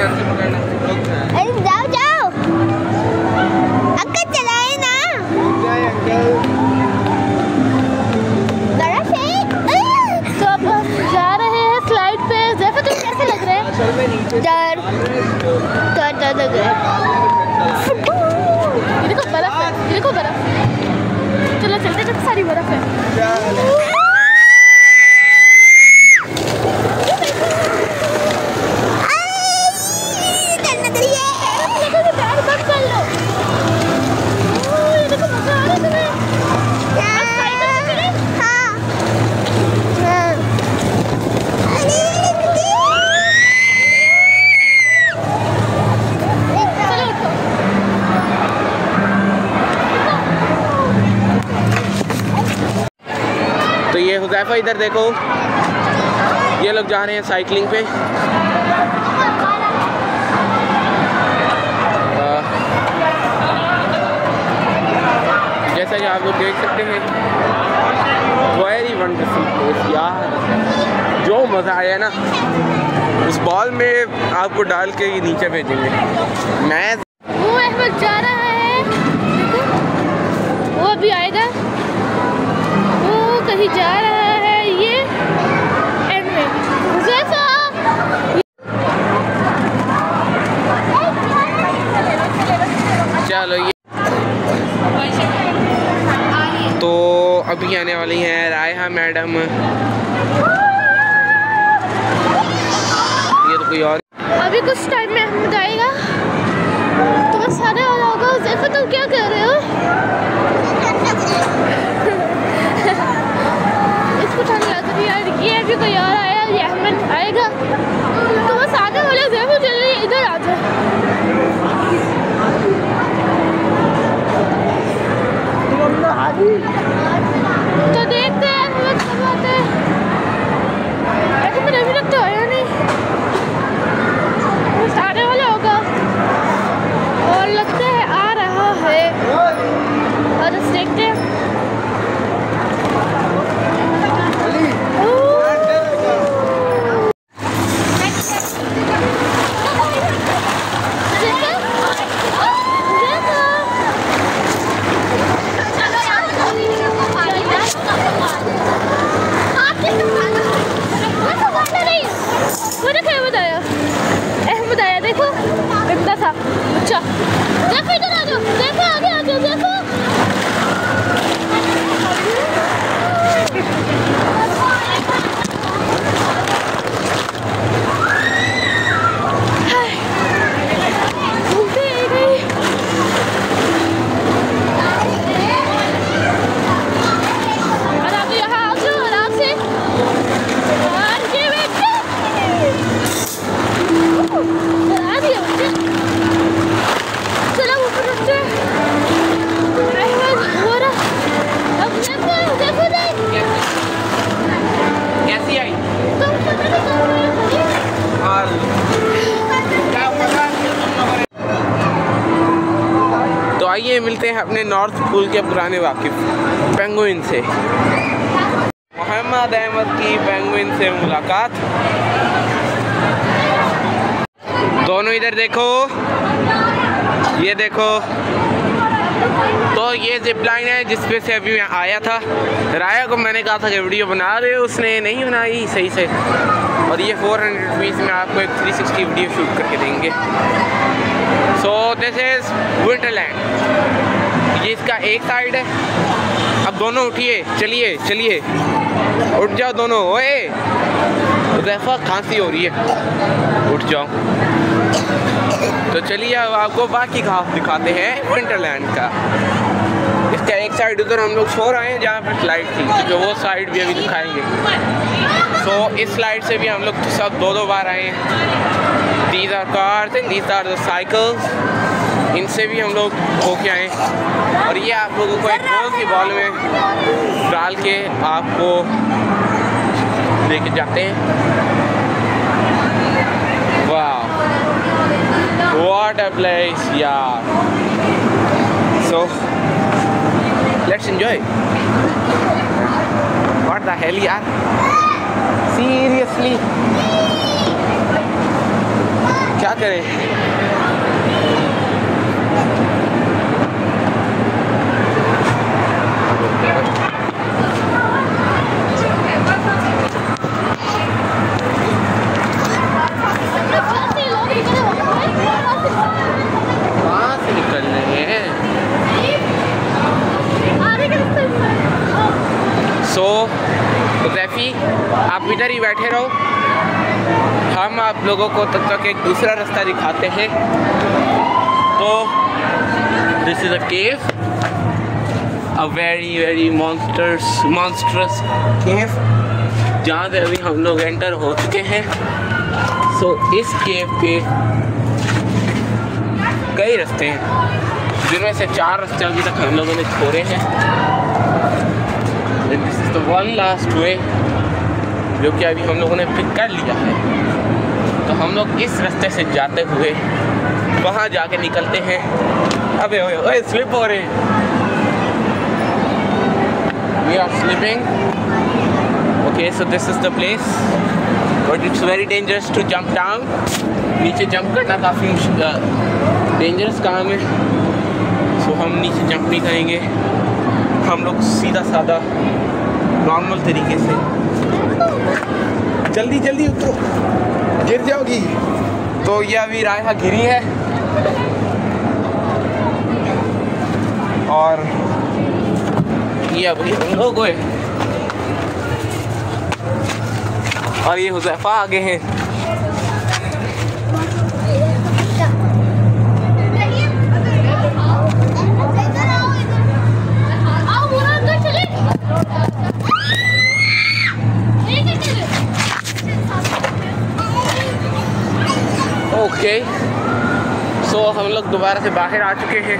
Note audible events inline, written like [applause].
अरे जाओ जाओ। अंकल चलाए ना। बड़ा हुजैफा इधर देखो। ये लोग जा रहे हैं साइकिलिंग पे। जैसा कि आप लोग देख सकते हैं वेरी वंडरफुल प्लेस यार। जो मज़ा आया ना, उस बॉल में आपको डाल के ही नीचे भेजेंगे। मैं वो अहमद जा रहा है। वो अभी आएगा। वो कहीं जा रहा है। मैडम। ये तो कोई और अभी कुछ टाइम में अहमद आएगा तो बस आने वाला होगा हुज़ैफा तुम क्या कर रहे हो? [laughs] इसको ठंड लग रही है यार ये अभी कोई और आया ये अहमद आएगा। तो बस आने वाले हुज़ैफा जल्दी इधर आ जाओ। आइए, मिलते हैं अपने नॉर्थ पूल के पुराने वाकिफ, पेंगुइन से। मोहम्मद अहमद की पेंगुइन से मुलाकात। दोनों इधर देखो। ये देखो। तो ये जिप लाइन है जिस पे से अभी मैं आया था। राया को मैंने कहा था कि वीडियो बना रहे हो, उसने नहीं बनाई, सही से। और ये फोर हंड्रेड रुपीज़ में आपको एक थ्री सिक्सटी वीडियो शूट करके देंगे। सो दिस इज़ विंटरलैंड ये इसका एक साइड है। अब दोनों उठिए, चलिए चलिए। उठ जाओ दोनों। ओए! उदैफा खांसी हो रही है। उठ जाओ। तो चलिए, अब आपको बाकी घास दिखाते हैं विंटरलैंड का। इसका एक साइड उधर हम लोग सो रहे हैं, जहाँ पर स्लाइड थी तो वो साइड भी अभी दिखाएँगे। सो इस स्लाइड से भी हम लोग सब दो दो बार आए हैं। These are cars and these are the cycles इनसे भी हम लोग होके आए और ये आप लोगों को एक गोल की बॉल में डाल के आपको लेके जाते हैं। वाह what a place yeah so let's enjoy what the hell yaar? seriously क्या करें कहाँ से निकल रहे हैं सो जैफी आप इधर ही बैठे रहो। हम आप लोगों को तब तक एक दूसरा रास्ता दिखाते हैं। तो this is a cave a very very monsters monstrous cave जहाँ से अभी हम लोग एंटर हो चुके हैं। सो so, इस केव के कई रास्ते हैं। जिनमें से चार रास्ते अभी तक हम लोगों ने छोड़े हैं। This is the one last way जो कि अभी हम लोगों ने पिक कर लिया है। तो हम लोग इस रास्ते से जाते हुए वहाँ जाके निकलते हैं। अबे ओए ओए स्लिप हो रहे। We are slipping okay so this is the place but it's very dangerous to jump down नीचे जंप करना काफ़ी डेंजरस काम है। सो हम नीचे जंप नहीं करेंगे। हम लोग सीधा साधा नॉर्मल तरीके से जल्दी जल्दी उतरो। गिर जाओगी। तो ये अभी रायहा गिरी है। और ये अभी लोग और ये हुजैफा आगे हैं। दोबारा से बाहर आ चुके हैं।